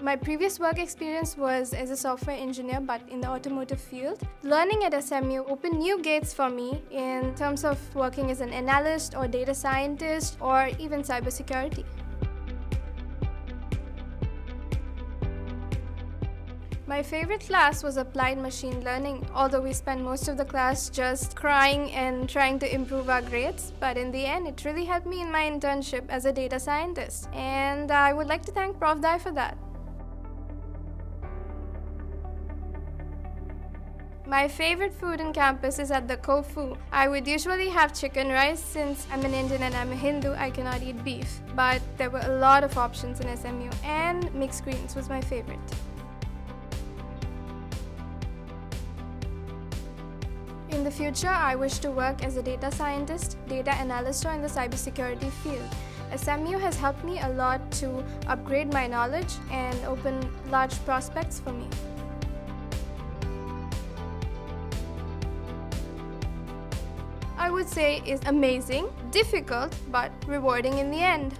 My previous work experience was as a software engineer but in the automotive field. Learning at SMU opened new gates for me in terms of working as an analyst or data scientist or even cybersecurity. My favorite class was applied machine learning, although we spent most of the class just crying and trying to improve our grades. But in the end, it really helped me in my internship as a data scientist. And I would like to thank Prof. Dai for that. My favorite food in campus is at the Koufu. I would usually have chicken rice since I'm an Indian and I'm a Hindu, I cannot eat beef. But there were a lot of options in SMU and mixed greens was my favorite. In the future, I wish to work as a data scientist, data analyst, or in the cybersecurity field. SMU has helped me a lot to upgrade my knowledge and open large prospects for me. I would say is amazing, difficult, but rewarding in the end.